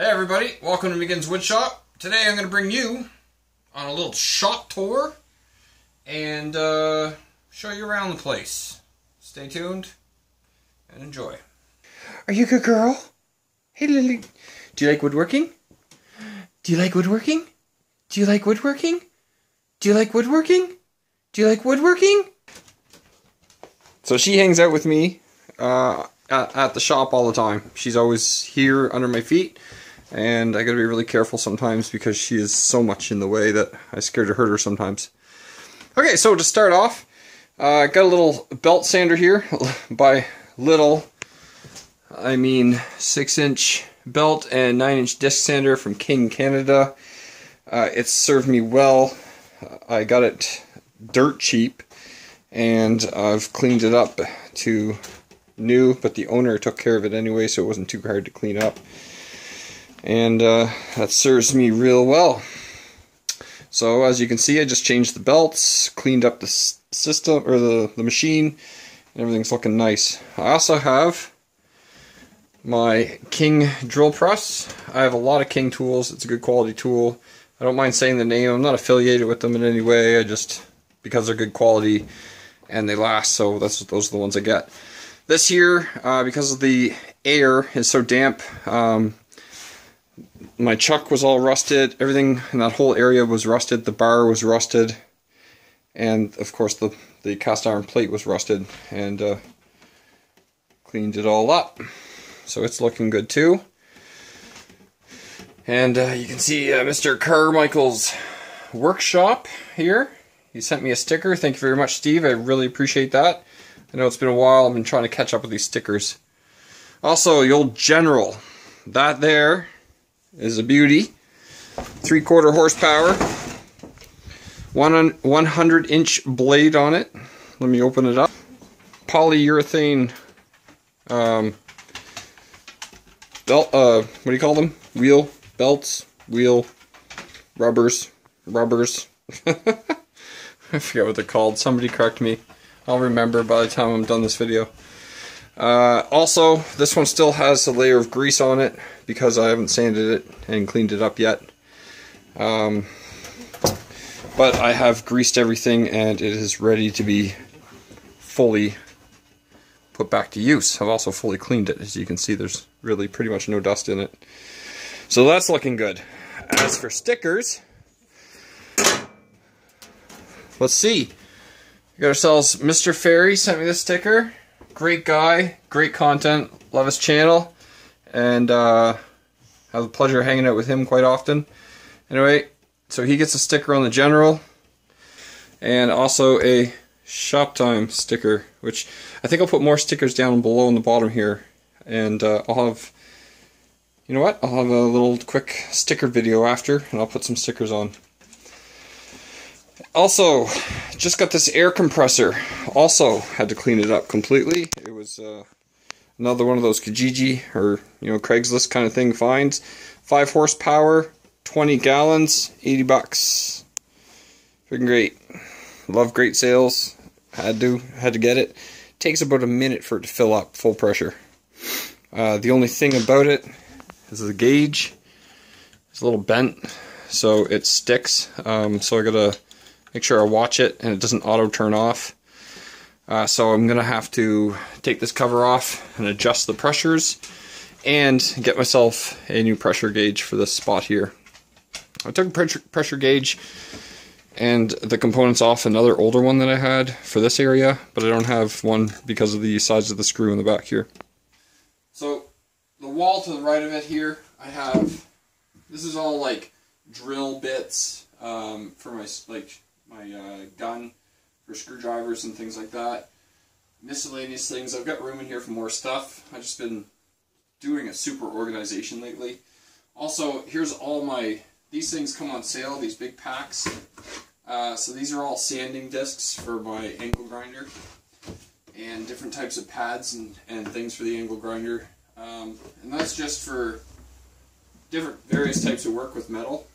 Hey everybody, welcome to McGinn's Woodshop. Today I'm going to bring you on a little shop tour and uh, show you around the place. Stay tuned and enjoy. Are you a good girl? Hey Lily, do you like woodworking? Do you like woodworking? Do you like woodworking? Do you like woodworking? Do you like woodworking? So she hangs out with me uh, at the shop all the time. She's always here under my feet and I gotta be really careful sometimes because she is so much in the way that I scared to hurt her sometimes. Okay, so to start off, I uh, got a little belt sander here. By little, I mean 6 inch belt and 9 inch disc sander from King Canada. Uh, it's served me well. I got it dirt cheap and I've cleaned it up to new, but the owner took care of it anyway, so it wasn't too hard to clean up and uh, that serves me real well. So as you can see, I just changed the belts, cleaned up the system or the, the machine, and everything's looking nice. I also have my King drill press. I have a lot of King tools. It's a good quality tool. I don't mind saying the name. I'm not affiliated with them in any way. I just because they're good quality and they last. So that's those are the ones I get. This here, uh, because of the air is so damp, um, my chuck was all rusted. Everything in that whole area was rusted. The bar was rusted. And, of course, the, the cast iron plate was rusted. And uh, cleaned it all up. So it's looking good, too. And uh, you can see uh, Mr. Carmichael's workshop here. He sent me a sticker. Thank you very much, Steve. I really appreciate that. I know it's been a while. I've been trying to catch up with these stickers. Also, the old General. That there is a beauty. Three quarter horsepower. One 100 inch blade on it. Let me open it up. Polyurethane um, belt, uh, what do you call them? Wheel, belts, wheel, rubbers, rubbers. I forget what they're called. Somebody correct me. I'll remember by the time I'm done this video. Uh, also, this one still has a layer of grease on it because I haven't sanded it and cleaned it up yet. Um, but I have greased everything and it is ready to be fully put back to use. I've also fully cleaned it. As you can see, there's really pretty much no dust in it. So that's looking good. As for stickers, let's see. We got ourselves Mr. Ferry sent me this sticker great guy, great content, love his channel, and uh, have the pleasure of hanging out with him quite often. Anyway, so he gets a sticker on the General, and also a Shoptime sticker, which I think I'll put more stickers down below in the bottom here, and uh, I'll have, you know what, I'll have a little quick sticker video after, and I'll put some stickers on. Also, just got this air compressor. Also had to clean it up completely. It was uh, another one of those Kijiji or you know Craigslist kind of thing finds. Five horsepower, 20 gallons, 80 bucks. Freaking great. Love great sales. Had to had to get it. Takes about a minute for it to fill up full pressure. Uh, the only thing about it is the gauge. It's a little bent, so it sticks. Um, so I gotta make sure I watch it and it doesn't auto turn off. Uh, so I'm going to have to take this cover off and adjust the pressures and get myself a new pressure gauge for this spot here. I took a pressure, gauge and the components off another older one that I had for this area, but I don't have one because of the size of the screw in the back here. So the wall to the right of it here, I have, this is all like drill bits um, for my like my uh, gun for screwdrivers and things like that. Miscellaneous things. I've got room in here for more stuff. I've just been doing a super organization lately. Also, here's all my, these things come on sale, these big packs. Uh, so these are all sanding discs for my angle grinder and different types of pads and, and things for the angle grinder. Um, and that's just for different various types of work with metal.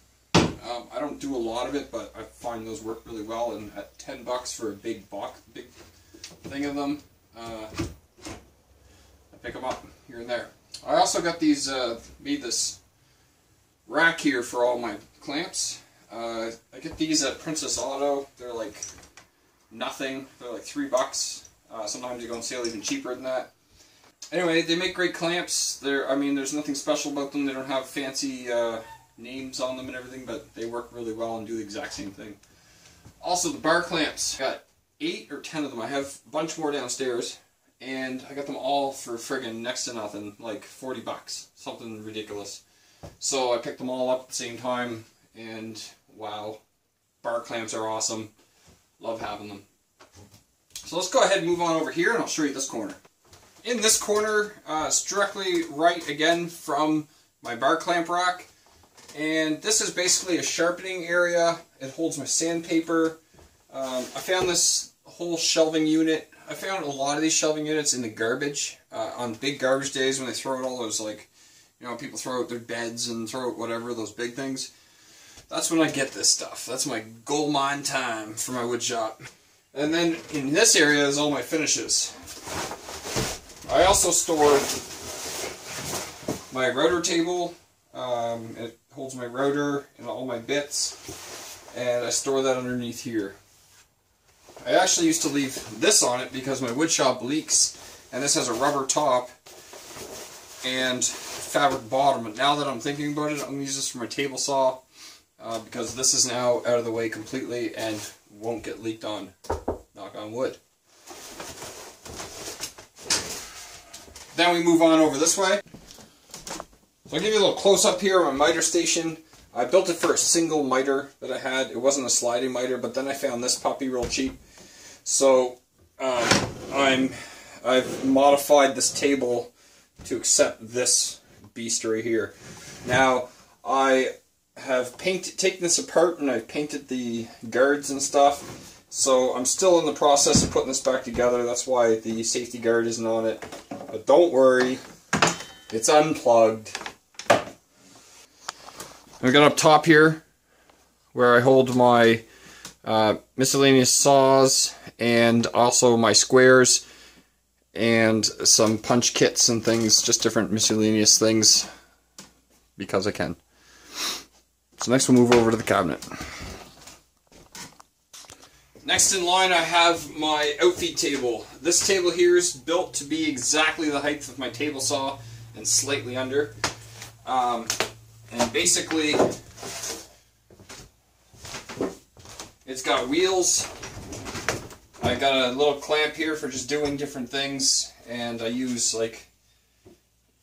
Um, I don't do a lot of it, but I find those work really well. And at ten bucks for a big box, big thing of them, uh, I pick them up here and there. I also got these. Uh, made this rack here for all my clamps. Uh, I get these at Princess Auto. They're like nothing. They're like three bucks. Uh, sometimes you go on sale even cheaper than that. Anyway, they make great clamps. They're, I mean, there's nothing special about them. They don't have fancy uh, names on them and everything, but they work really well and do the exact same thing. Also, the bar clamps. I got eight or ten of them. I have a bunch more downstairs, and I got them all for friggin' next to nothing, like 40 bucks. Something ridiculous. So I picked them all up at the same time, and wow, bar clamps are awesome. Love having them. So let's go ahead and move on over here, and I'll show you this corner. In this corner, uh, it's directly right again from my bar clamp rack. And this is basically a sharpening area. It holds my sandpaper. Um, I found this whole shelving unit. I found a lot of these shelving units in the garbage uh, on big garbage days when they throw out all those like, you know, people throw out their beds and throw out whatever those big things. That's when I get this stuff. That's my gold mine time for my wood shop. And then in this area is all my finishes. I also stored my router table. Um, it holds my router and all my bits. And I store that underneath here. I actually used to leave this on it because my wood shop leaks. And this has a rubber top and fabric bottom. And now that I'm thinking about it, I'm going to use this for my table saw. Uh, because this is now out of the way completely and won't get leaked on. Knock on wood. Then we move on over this way. So I'll give you a little close up here on my miter station. I built it for a single miter that I had. It wasn't a sliding miter, but then I found this puppy real cheap. So um, I'm I've modified this table to accept this beast right here. Now I have painted taken this apart and I've painted the guards and stuff. So I'm still in the process of putting this back together. That's why the safety guard isn't on it. But don't worry, it's unplugged. I got up top here where I hold my uh, miscellaneous saws and also my squares and some punch kits and things, just different miscellaneous things because I can. So next we'll move over to the cabinet. Next in line I have my outfeed table. This table here is built to be exactly the height of my table saw and slightly under. Um, and basically it's got wheels. I got a little clamp here for just doing different things and I use like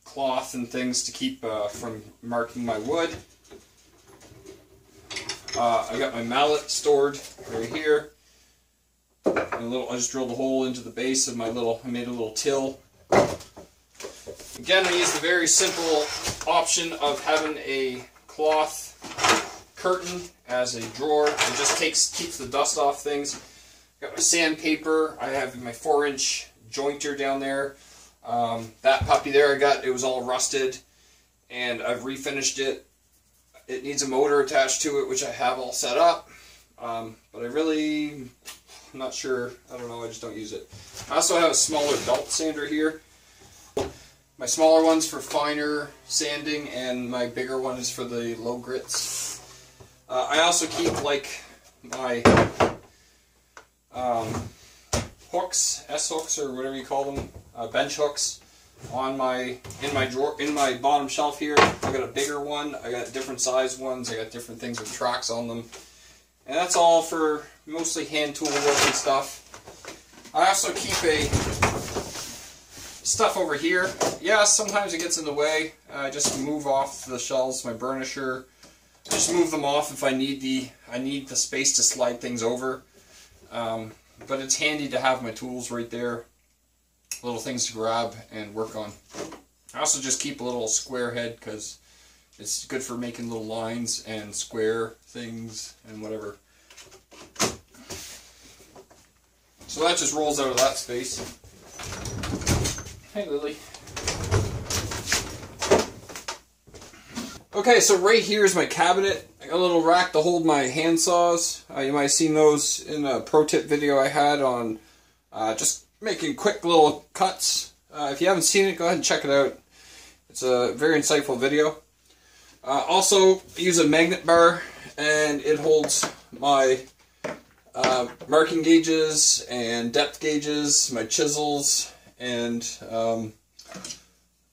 cloth and things to keep uh, from marking my wood. Uh, I got my mallet stored right here. And a little, I just drilled a hole into the base of my little, I made a little till. Again, I used the very simple option of having a cloth curtain as a drawer. It just takes keeps the dust off things. Got my sandpaper. I have my four inch jointer down there. Um, that puppy there I got, it was all rusted and I've refinished it it needs a motor attached to it, which I have all set up. Um, but I really, I'm not sure. I don't know. I just don't use it. I also have a smaller belt sander here. My smaller one's for finer sanding, and my bigger one is for the low grits. Uh, I also keep like my um, hooks, S hooks or whatever you call them, uh, bench hooks on my in my drawer in my bottom shelf here. I got a bigger one. I got different size ones. I got different things with tracks on them, and that's all for mostly hand tool work and stuff. I also keep a stuff over here. Yeah, sometimes it gets in the way. I just move off the shelves. My burnisher. Just move them off if I need the I need the space to slide things over. Um, but it's handy to have my tools right there little things to grab and work on. I also just keep a little square head because it's good for making little lines and square things and whatever. So that just rolls out of that space. Hey Lily. Okay, so right here is my cabinet. I got a little rack to hold my hand saws. Uh, you might have seen those in a pro tip video I had on uh, just making quick little cuts. Uh, if you haven't seen it, go ahead and check it out. It's a very insightful video. Uh, also, I use a magnet bar, and it holds my uh, marking gauges and depth gauges, my chisels, and um,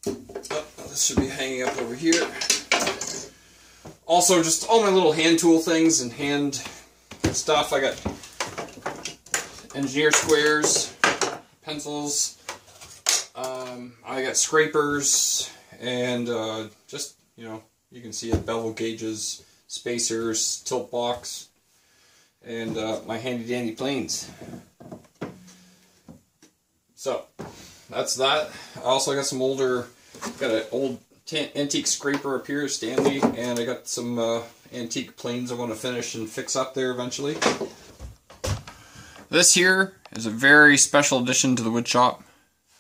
oh, this should be hanging up over here. Also, just all my little hand tool things and hand stuff. I got engineer squares, pencils. Um, I got scrapers and uh, just you know you can see it bevel gauges, spacers, tilt box, and uh, my handy dandy planes. So that's that. I also got some older, got an old antique scraper up here, Stanley, and I got some uh, antique planes I want to finish and fix up there eventually. This here is a very special addition to the wood shop.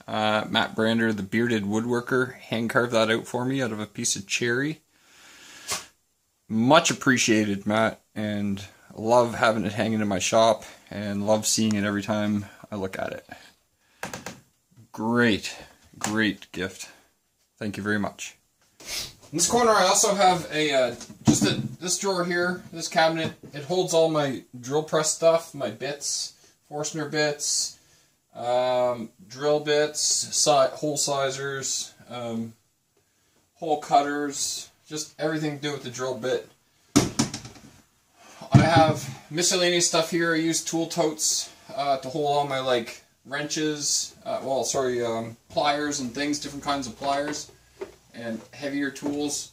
Uh, Matt Brander, the bearded woodworker, hand carved that out for me out of a piece of cherry. Much appreciated, Matt, and love having it hanging in my shop and love seeing it every time I look at it. Great, great gift. Thank you very much. In this corner, I also have a uh, just a, this drawer here, this cabinet. It holds all my drill press stuff, my bits, Forstner bits, um, drill bits, si hole sizers, um, hole cutters, just everything to do with the drill bit. I have miscellaneous stuff here. I use tool totes uh, to hold all my like wrenches, uh, well, sorry, um, pliers and things, different kinds of pliers and heavier tools.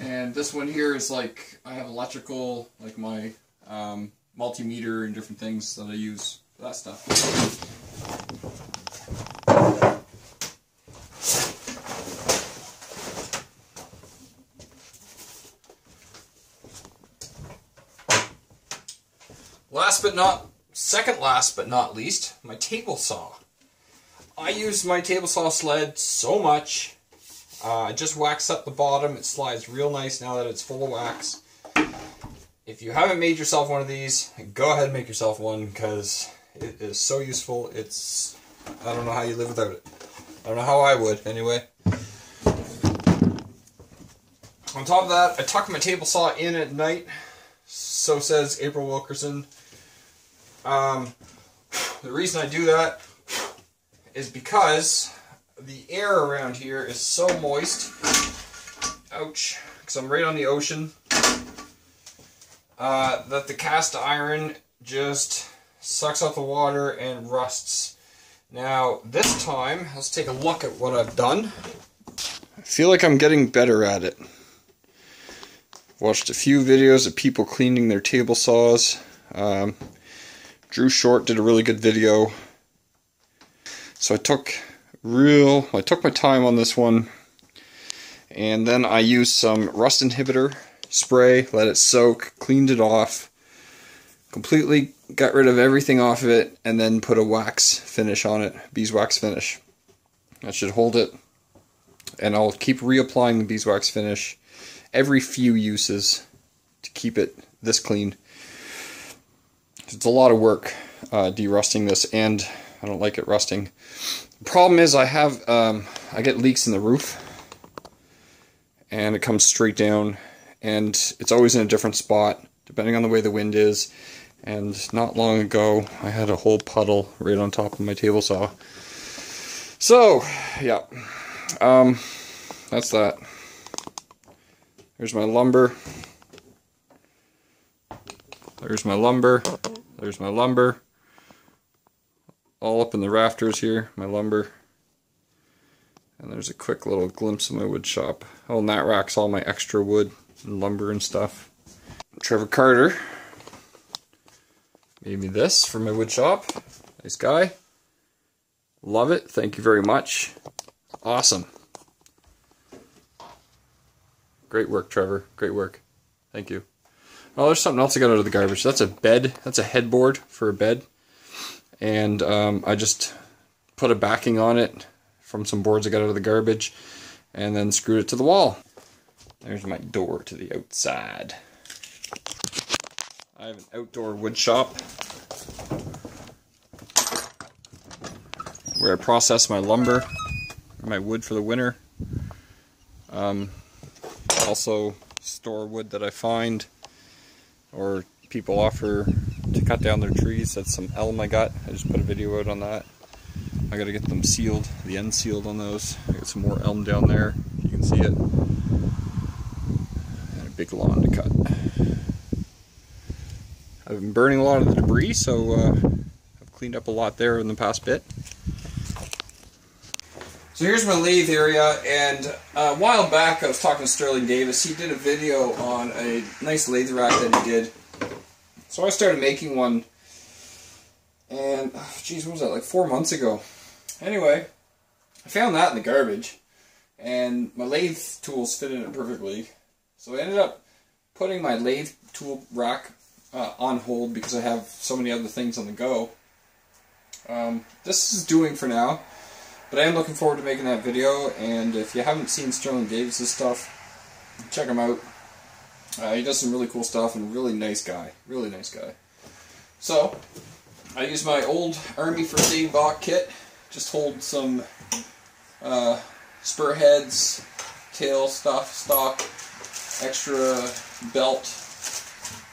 And this one here is like, I have electrical, like my um, multimeter and different things that I use for that stuff. Last but not, second last but not least, my table saw. I use my table saw sled so much uh, just wax up the bottom. It slides real nice now that it's full of wax. If you haven't made yourself one of these, go ahead and make yourself one because it is so useful. It's, I don't know how you live without it. I don't know how I would, anyway. On top of that, I tuck my table saw in at night. So says April Wilkerson. Um, the reason I do that is because the air around here is so moist. Ouch. Because I'm right on the ocean. Uh, that the cast iron just sucks out the water and rusts. Now, this time, let's take a look at what I've done. I feel like I'm getting better at it. Watched a few videos of people cleaning their table saws. Um, Drew Short did a really good video. So I took real, I took my time on this one. And then I used some rust inhibitor spray, let it soak, cleaned it off, completely got rid of everything off of it, and then put a wax finish on it, beeswax finish. That should hold it. And I'll keep reapplying the beeswax finish every few uses to keep it this clean. It's a lot of work uh, derusting this, and I don't like it rusting. The problem is I have, um, I get leaks in the roof and it comes straight down and it's always in a different spot depending on the way the wind is. And not long ago I had a whole puddle right on top of my table saw. So, yeah, um, that's that. There's my lumber. There's my lumber. There's my lumber all up in the rafters here, my lumber. And there's a quick little glimpse of my wood shop. Oh, and that rack's all my extra wood and lumber and stuff. Trevor Carter gave me this for my wood shop. Nice guy. Love it. Thank you very much. Awesome. Great work, Trevor. Great work. Thank you. Oh, there's something else I got out of the garbage. That's a bed. That's a headboard for a bed and um, I just put a backing on it from some boards I got out of the garbage and then screwed it to the wall. There's my door to the outside. I have an outdoor wood shop where I process my lumber, my wood for the winter. Um, also store wood that I find or people offer to cut down their trees. That's some elm I got. I just put a video out on that. I gotta get them sealed, the end sealed on those. I got some more elm down there. You can see it. And a big lawn to cut. I've been burning a lot of the debris, so uh, I've cleaned up a lot there in the past bit. So here's my lathe area, and uh, a while back I was talking to Sterling Davis. He did a video on a nice lathe rack that he did. So I started making one, and geez, what was that, like four months ago? Anyway, I found that in the garbage, and my lathe tools fit in it perfectly. So I ended up putting my lathe tool rack uh, on hold because I have so many other things on the go. Um, this is doing for now. But I am looking forward to making that video, and if you haven't seen Sterling Davis' stuff, check him out. Uh, he does some really cool stuff, and really nice guy. Really nice guy. So, I use my old Army First Aid Bach kit. Just hold some uh, spur heads, tail stuff, stock, extra belt,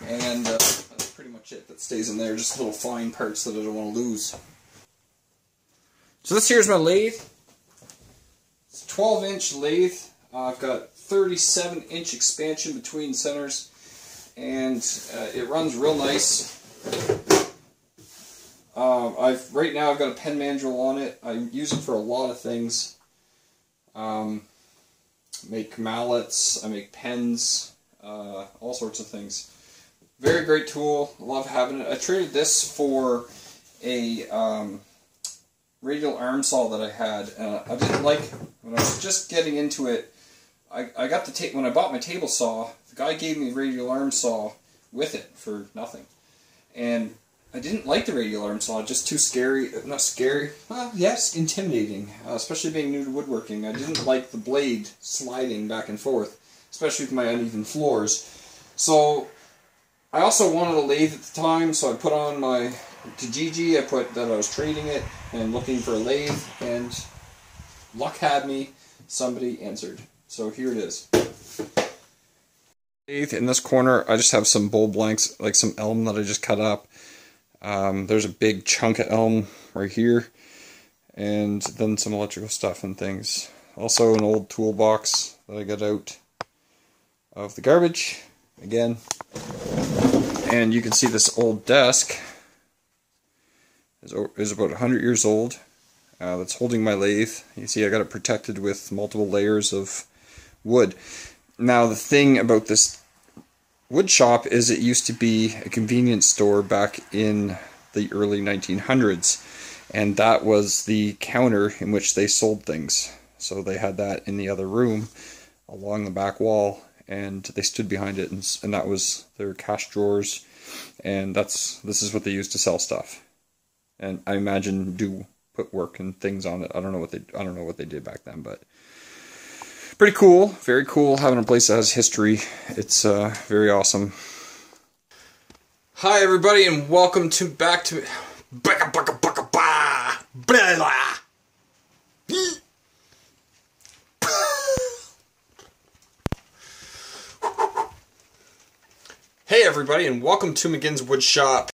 and uh, that's pretty much it that stays in there. Just little fine parts that I don't want to lose. So this here's my lathe. It's a 12 inch lathe. Uh, I've got 37 inch expansion between centers and uh, it runs real nice. Um, I've right now I've got a pen mandrel on it. I use it for a lot of things. Um, make mallets, I make pens, uh, all sorts of things. Very great tool. Love having it. I traded this for a um, radial arm saw that I had. Uh, I didn't like when I was just getting into it. I, I got the tape when I bought my table saw. The guy gave me radial arm saw with it for nothing, and I didn't like the radial arm saw. Just too scary. Not scary. Well, yes, intimidating. Uh, especially being new to woodworking. I didn't like the blade sliding back and forth, especially with my uneven floors. So I also wanted a lathe at the time, so I put on my Kijiji. I put that I was trading it and looking for a lathe, and luck had me. Somebody answered. So here it is. In this corner, I just have some bowl blanks, like some elm that I just cut up. Um, there's a big chunk of elm right here, and then some electrical stuff and things. Also, an old toolbox that I got out of the garbage again. And you can see this old desk is, is about 100 years old. Uh, that's holding my lathe. You see I got it protected with multiple layers of wood. Now the thing about this wood shop is it used to be a convenience store back in the early 1900s and that was the counter in which they sold things. So they had that in the other room along the back wall and they stood behind it and, and that was their cash drawers and that's this is what they used to sell stuff and I imagine do put work and things on it. I don't know what they I don't know what they did back then, but pretty cool. Very cool having a place that has history. It's uh, very awesome. Hi everybody, and welcome to back to blah, blah, blah, blah, blah. Hey everybody, and welcome to McGinn's Wood Shop.